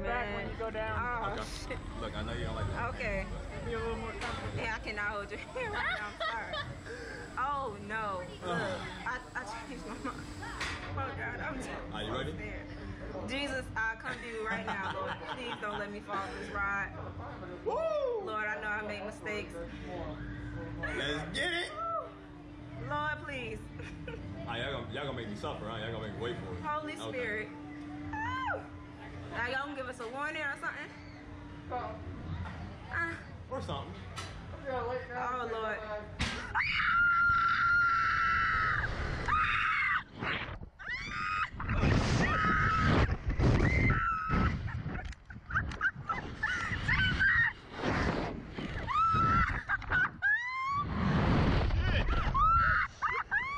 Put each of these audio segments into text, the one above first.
it back when you go down. Oh, Okay. shit. Look, I know you don't like that. Okay. Be a little more comfortable. Yeah, I cannot hold your hand right now. I'm sorry. Oh no. Look, I, I changed my mind. Oh God, I'm just Are you ready? scared. Jesus, I come to you right now, Lord. Please don't let me fall off this ride. Woo! Lord, I know I made mistakes. Let's get it! Lord, please. Ah, y'all gonna, y'all gonna make me suffer, huh? Y'all gonna make me wait for it. Holy Okay. Spirit. Woo! Now y'all gonna give us a warning or something? Ah, Or something. oh Lord.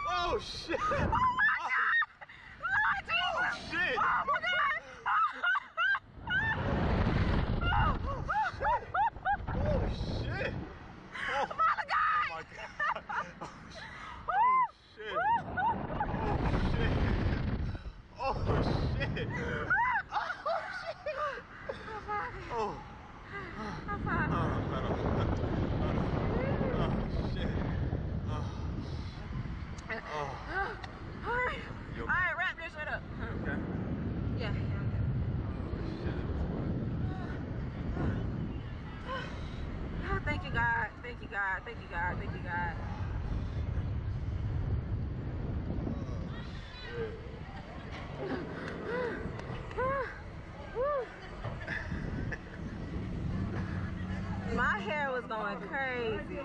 Oh shit! Lord Jesus! Shit! Oh my God! Oh shit! Oh, Father God! my god! Oh shit! Oh shit! Oh shit! Oh shit! Oh. Oh, oh, shit. Oh. Oh. All right. Okay? right, wrap this shit up. Okay. Yeah, yeah, I'm good. Oh, thank you, God. Thank you, God. Thank you, God. Thank you, God. Woo. My hair was going crazy.